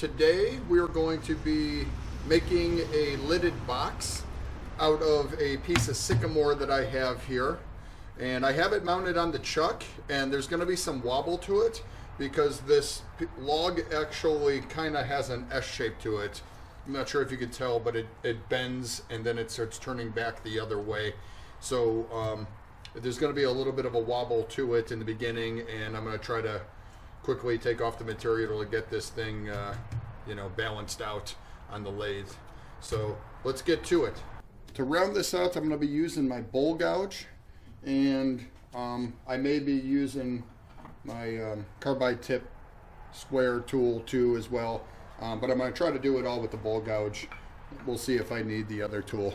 today we are going to be making a lidded box out of a piece of sycamore that I have here. And I have it mounted on the chuck, and there's going to be some wobble to it because this log actually kind of has an S shape to it. I'm not sure if you can tell, but it, it bends and then it starts turning back the other way. So um, there's going to be a little bit of a wobble to it in the beginning, and I'm going to try to quickly take off the material to get this thing, uh, you know, balanced out on the lathe. So let's get to it. To round this out, I'm going to be using my bowl gouge, and um, I may be using my um, carbide tip square tool too as well. Um, but I'm going to try to do it all with the bowl gouge. We'll see if I need the other tool.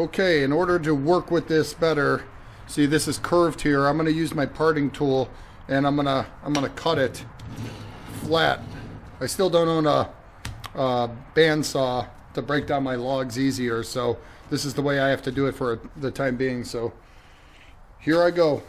Okay, in order to work with this better, see this is curved here. I'm gonna use my parting tool and I'm gonna I'm gonna cut it flat. I still don't own a, a bandsaw to break down my logs easier, so this is the way I have to do it for the time being. So here I go.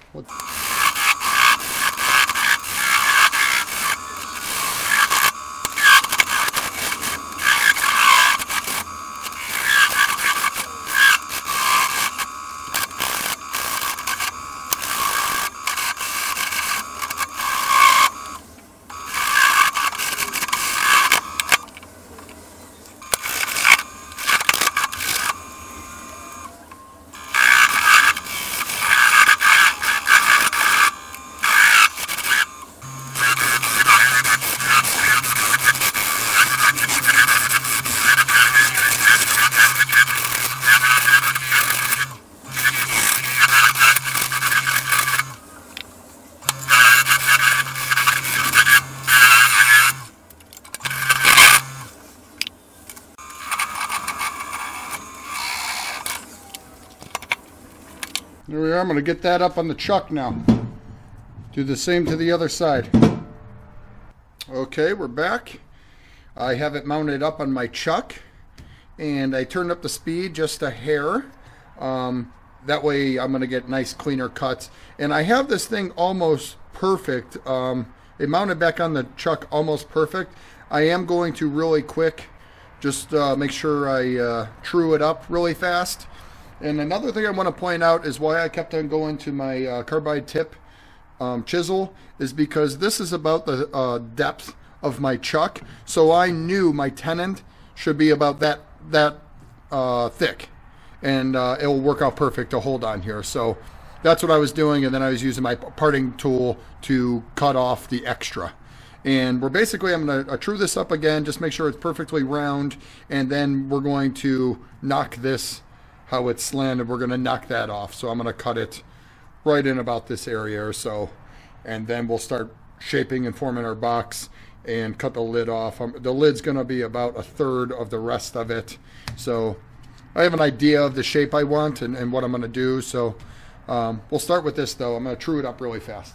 Going to get that up on the chuck now. Do the same to the other side. Okay, we're back. I have it mounted up on my chuck and I turned up the speed just a hair. Um, that way I'm going to get nice cleaner cuts. And I have this thing almost perfect. Um, it mounted back on the chuck almost perfect. I am going to really quick Just uh, make sure I uh, true it up really fast. And another thing I want to point out is why I kept on going to my uh, carbide tip um, chisel is because this is about the uh, depth of my chuck. So I knew my tenon should be about that that uh, thick, and uh, it will work out perfect to hold on here. So that's what I was doing, and then I was using my parting tool to cut off the extra. And we're basically, I'm going to uh, true this up again, just make sure it's perfectly round, and then we're going to knock this, how it's slanted, we're going to knock that off. So I'm going to cut it right in about this area or so, and then we'll start shaping and forming our box and cut the lid off. Um, the lid's going to be about a third of the rest of it. So I have an idea of the shape I want and, and what I'm going to do. So um, we'll start with this though. I'm going to true it up really fast.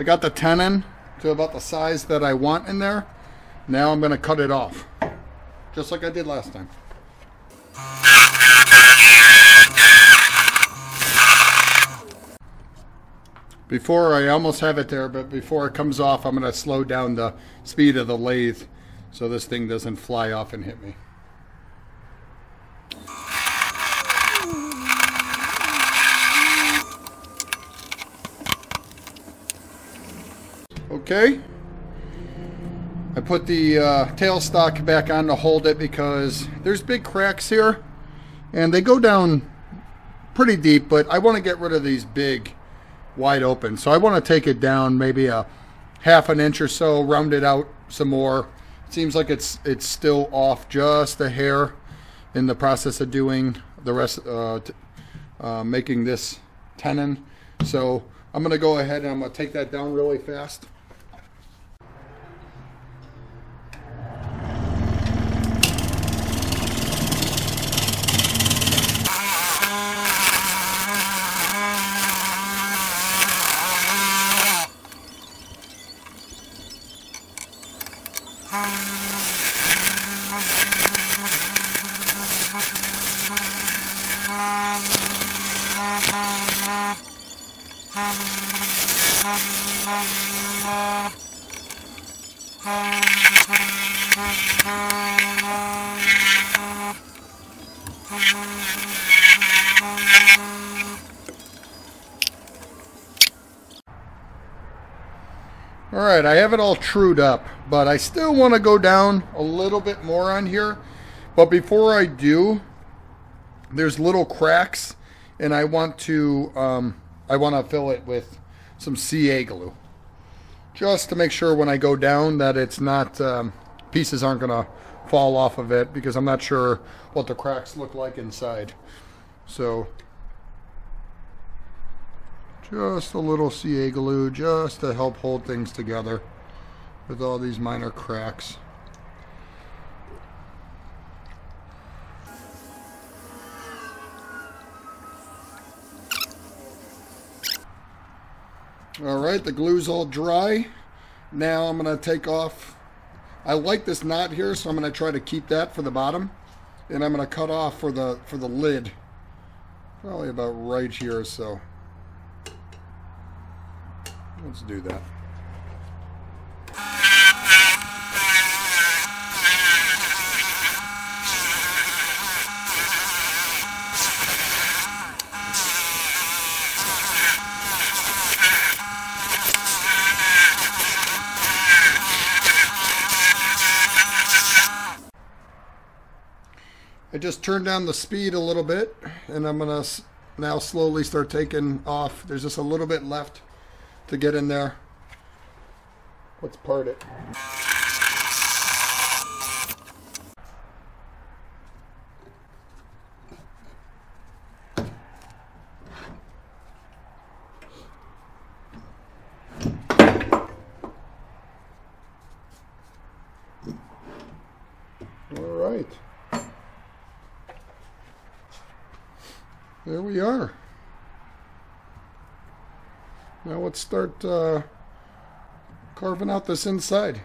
I got the tenon to about the size that I want in there. Now I'm going to cut it off, just like I did last time. Before I almost have it there, but before it comes off, I'm going to slow down the speed of the lathe so this thing doesn't fly off and hit me. Okay. I put the uh, tailstock back on to hold it because there's big cracks here and they go down pretty deep, but I want to get rid of these big wide open. So I want to take it down maybe a half an inch or so, round it out some more. It seems like it's it's still off just a hair in the process of doing the rest, uh, uh, making this tenon. So I'm going to go ahead and I'm going to take that down really fast. Alright, I have it all trued up, but I still want to go down a little bit more on here. But before I do, there's little cracks, and I want to um, I want to fill it with some CA glue, just to make sure when I go down that it's not um, pieces aren't going to fall off of it because I'm not sure what the cracks look like inside. So just a little CA glue just to help hold things together with all these minor cracks. Alright, the glue's all dry. Now I'm going to take off. I like this knot here, so I'm going to try to keep that for the bottom. And I'm going to cut off for the for the lid. Probably about right here so. Let's do that. I just turned down the speed a little bit and I'm gonna now slowly start taking off. There's just a little bit left to get in there. Let's part it. All right. There we are. Now let's start uh, carving out this inside.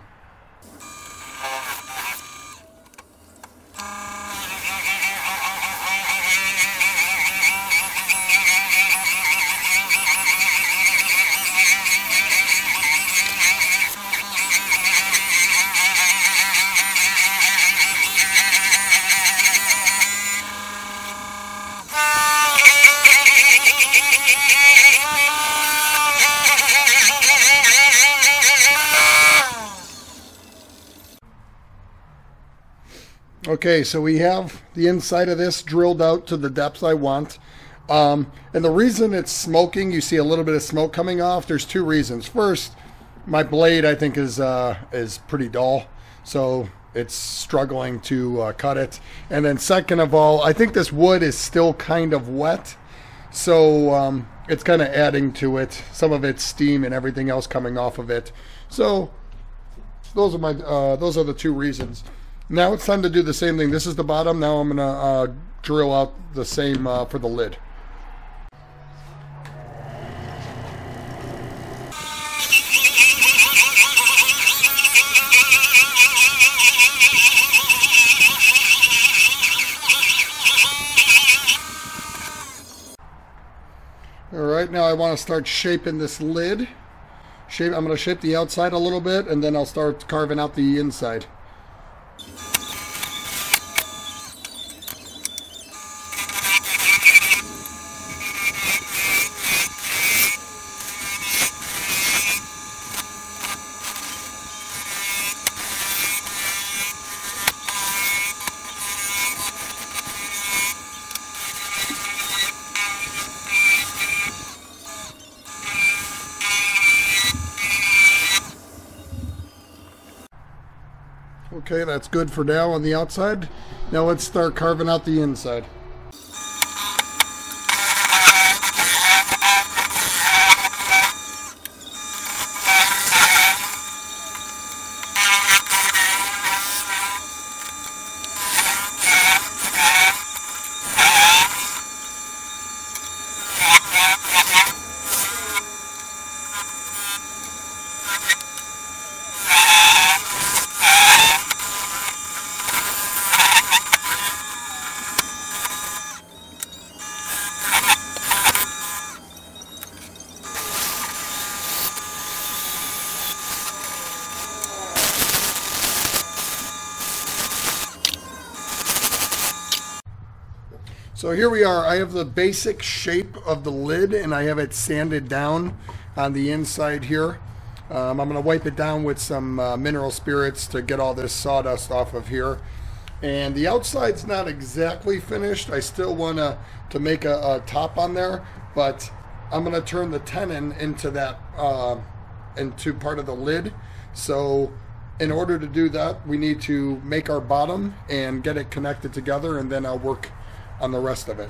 Okay, so we have the inside of this drilled out to the depth I want. Um, and the reason it's smoking, you see a little bit of smoke coming off, there's two reasons. First, my blade I think is uh, is pretty dull, so it's struggling to uh, cut it. And then second of all, I think this wood is still kind of wet, so um, it's kind of adding to it. Some of its steam and everything else coming off of it. So those are my uh, those are the two reasons. Now it's time to do the same thing. This is the bottom. Now I'm going to uh, drill out the same uh, for the lid. All right, now I want to start shaping this lid. Shape. I'm going to shape the outside a little bit, and then I'll start carving out the inside. Okay, that's good for now on the outside. Now let's start carving out the inside. So here we are. I have the basic shape of the lid and I have it sanded down on the inside here. Um, I'm going to wipe it down with some uh, mineral spirits to get all this sawdust off of here. And the outside's not exactly finished. I still want to to make a, a, top on there, but I'm going to turn the tenon into that uh, into part of the lid. So in order to do that, we need to make our bottom and get it connected together, and then I'll work on the rest of it.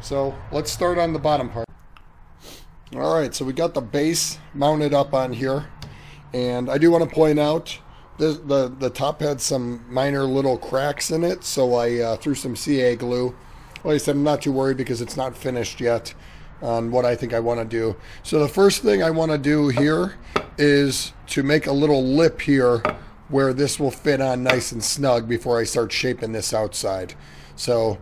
So let's start on the bottom part. All right, so we got the base mounted up on here. And I do want to point out the, the, the top had some minor little cracks in it, so I uh, threw some CA glue. Like I said, I'm not too worried because it's not finished yet on what I think I want to do. So the first thing I want to do here is to make a little lip here where this will fit on nice and snug before I start shaping this outside. So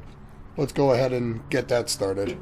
let's go ahead and get that started.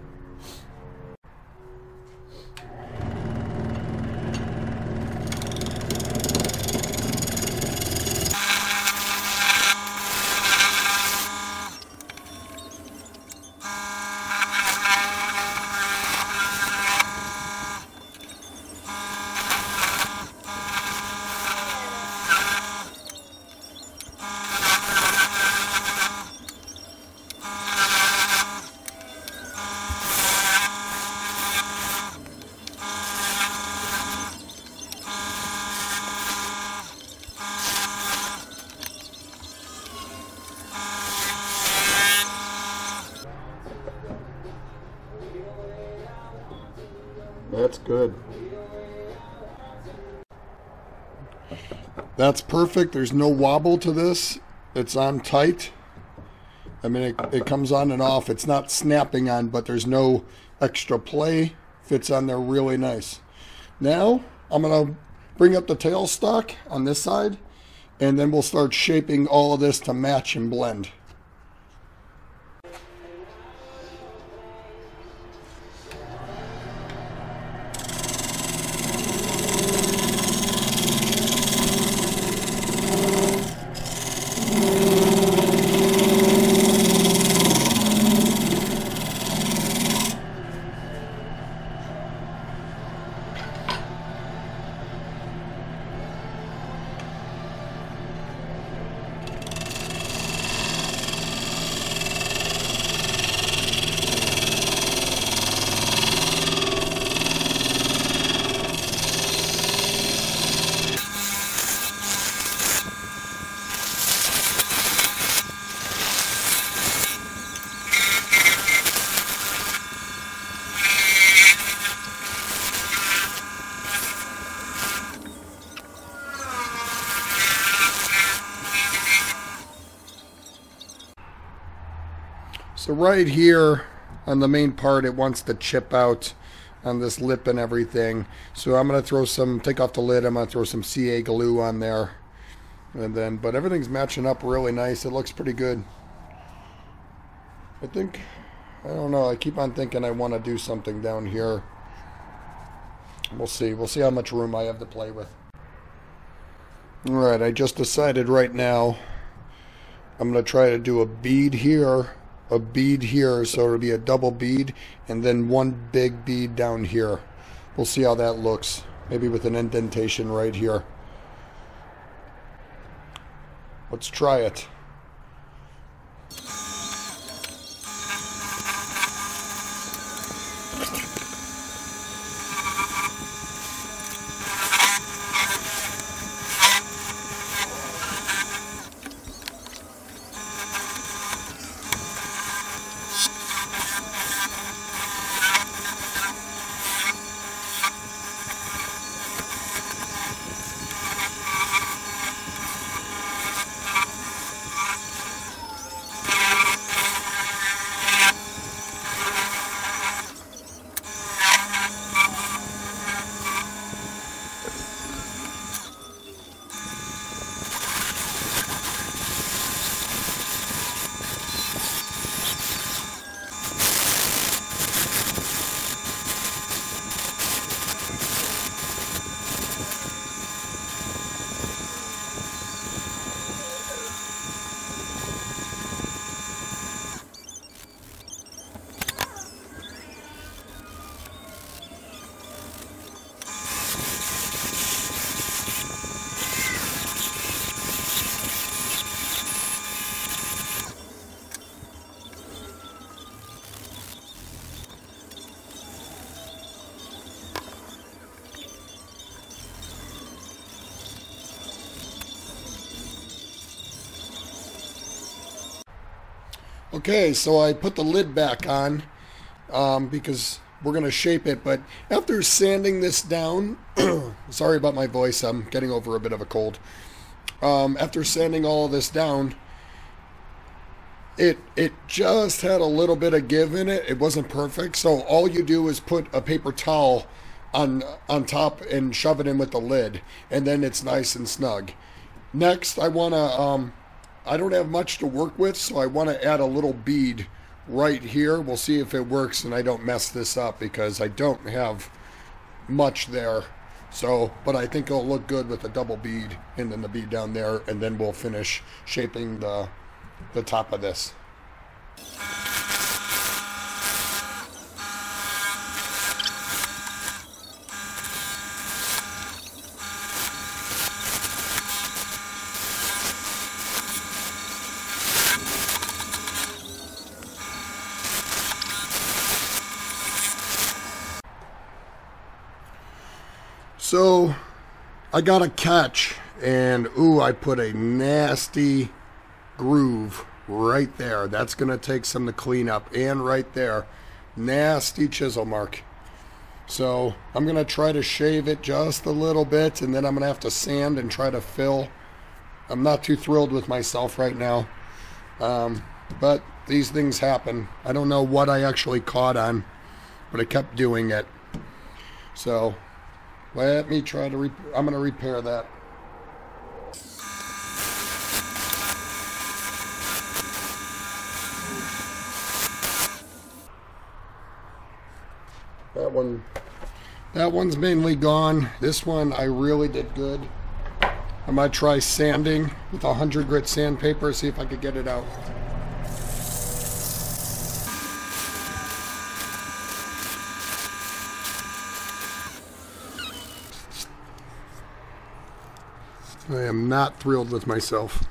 That's good. That's perfect. There's no wobble to this. It's on tight. I mean, it, it comes on and off. It's not snapping on, but there's no extra play. Fits on there really nice. Now, I'm going to bring up the tailstock on this side, and then we'll start shaping all of this to match and blend. So right here on the main part, it wants to chip out on this lip and everything. So I'm going to throw some, take off the lid, I'm going to throw some CA glue on there. And then, but everything's matching up really nice. It looks pretty good. I think, I don't know, I keep on thinking I want to do something down here. We'll see. We'll see how much room I have to play with. Alright, I just decided right now I'm going to try to do a bead here a bead here, so it'll be a double bead, and then one big bead down here. We'll see how that looks. Maybe with an indentation right here. Let's try it. Okay, so I put the lid back on um, because we're going to shape it. But after sanding this down, sorry about my voice, I'm getting over a bit of a cold. Um, after sanding all of this down, it it just had a little bit of give in it. It wasn't perfect. So all you do is put a paper towel on on top and shove it in with the lid, and then it's nice and snug. Next, I want to um, I don't have much to work with, so I want to add a little bead right here. We'll see if it works and I don't mess this up because I don't have much there. So, but I think it'll look good with a double bead and then the bead down there, and then we'll finish shaping the, the top of this. So I got a catch and ooh, I put a nasty groove right there. That's going to take some to clean up. And right there, nasty chisel mark. So I'm going to try to shave it just a little bit and then I'm going to have to sand and try to fill. I'm not too thrilled with myself right now. Um, but these things happen. I don't know what I actually caught on, but I kept doing it. So let me try to, I'm going to repair that. That one, that one's mainly gone. This one I really did good. I might try sanding with a 100 grit sandpaper, see if I could get it out. I am not thrilled with myself.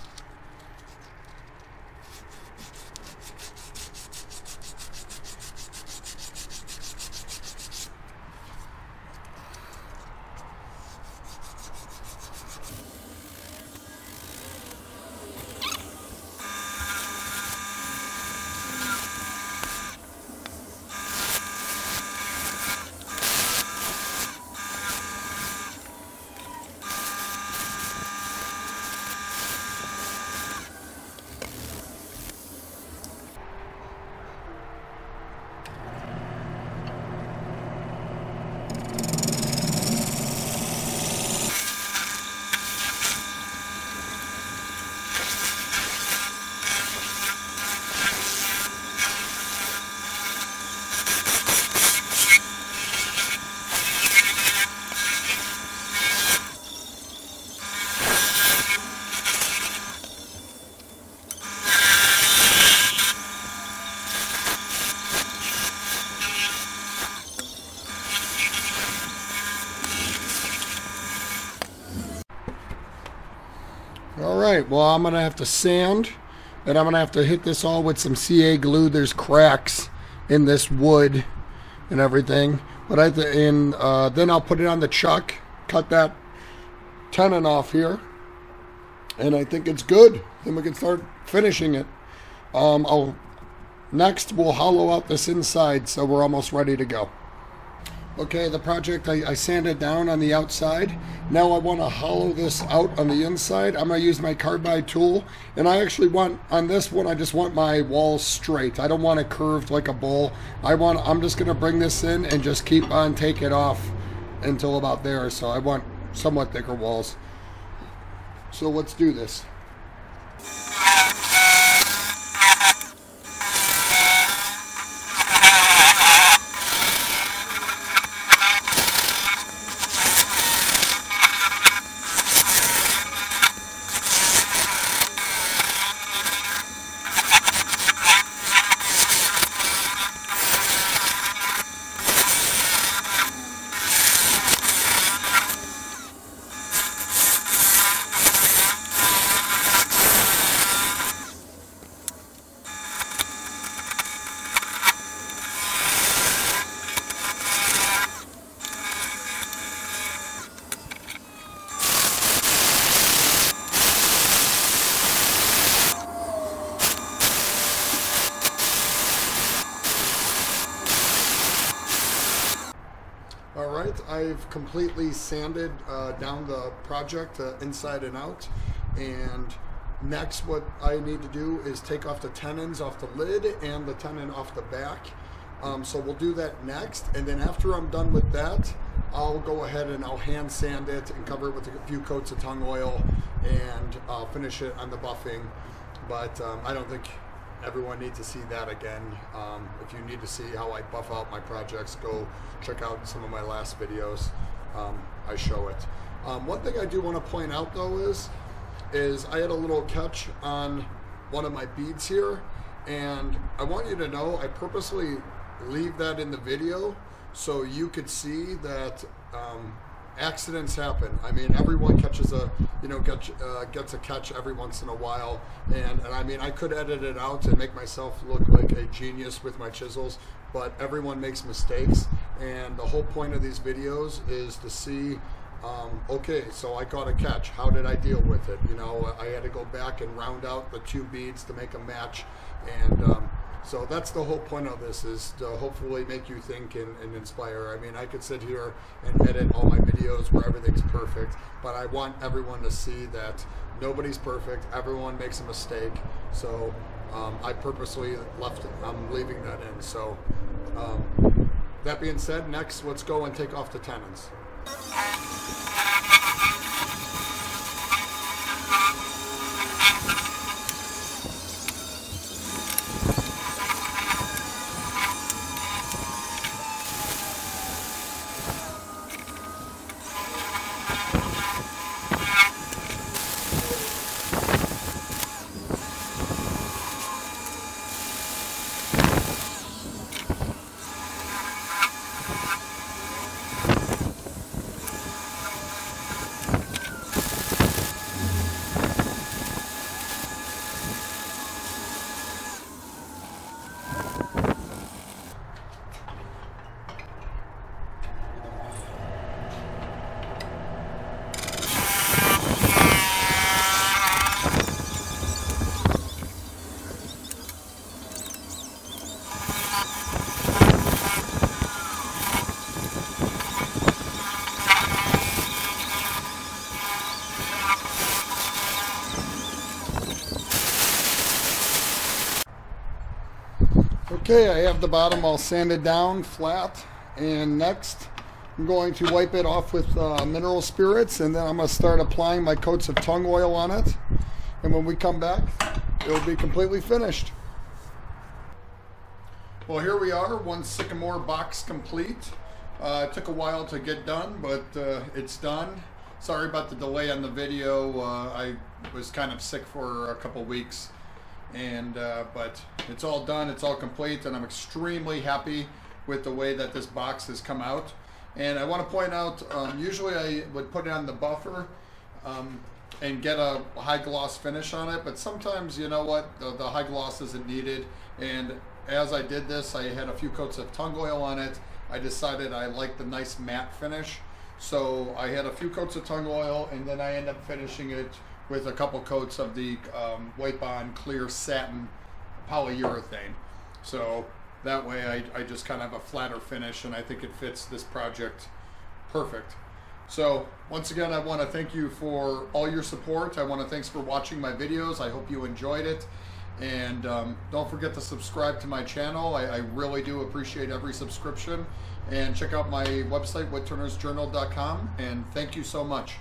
All right, well, I'm going to have to sand, and I'm going to have to hit this all with some CA glue. There's cracks in this wood and everything. But I th and uh, then I'll put it on the chuck, cut that tenon off here, and I think it's good. Then we can start finishing it. Um, I'll next we'll hollow out this inside, so we're almost ready to go. Okay, the project, I, I, sanded down on the outside. Now I want to hollow this out on the inside. I'm going to use my carbide tool. And I actually want, on this one, I just want my walls straight. I don't want it curved like a bowl. I want, I'm just going to bring this in and just keep on take it off until about there. So I want somewhat thicker walls. So let's do this. All right, I've completely sanded uh, down the project uh, inside and out. And next what I need to do is take off the tenons off the lid and the tenon off the back. Um, so we'll do that next. And then after I'm done with that, I'll go ahead and I'll hand sand it and cover it with a few coats of tung oil and I'll finish it on the buffing. But um, I don't think everyone needs to see that again. Um, if you need to see how I buff out my projects, go check out some of my last videos. Um, I show it. Um, one thing I do want to point out though is, is I had a little catch on one of my beads here, and I want you to know I purposely leave that in the video so you could see that um, accidents happen. I mean, everyone catches a, you know, gets, uh, gets a catch every once in a while. And, and I mean, I could edit it out and make myself look like a genius with my chisels, but everyone makes mistakes. And the whole point of these videos is to see, um, okay, so I got a catch. How did I deal with it? You know, I had to go back and round out the two beads to make a match. And, um, So that's the whole point of this is to hopefully make you think and, and inspire. I mean, I could sit here and edit all my videos where everything's perfect, but I want everyone to see that nobody's perfect. Everyone makes a mistake. So um, I purposely left. it. I'm leaving that in. So um, that being said, next let's go and take off the tenons. Okay, I have the bottom all sanded down flat and next I'm going to wipe it off with uh, mineral spirits and then I'm going to start applying my coats of tung oil on it and when we come back it'll be completely finished. Well here we are, one Sycamore box complete. Uh, it took a while to get done but uh, it's done. Sorry about the delay on the video. Uh, I was kind of sick for a couple weeks and uh, but it's all done it's all complete and I'm extremely happy with the way that this box has come out. And I want to point out um, usually I would put it on the buffer um, and get a high gloss finish on it but sometimes you know what the, the high gloss isn't needed. And as I did this I had a few coats of tung oil on it. I decided I liked the nice matte finish. So I had a few coats of tung oil and then I end up finishing it with a couple coats of the um, Bond clear satin polyurethane. So that way I, I just kind of have a flatter finish and I think it fits this project perfect. So once again, I want to thank you for all your support. I want to thanks for watching my videos. I hope you enjoyed it. And um, don't forget to subscribe to my channel. I, I, really do appreciate every subscription. And check out my website, woodturnersjournal.com. And thank you so much.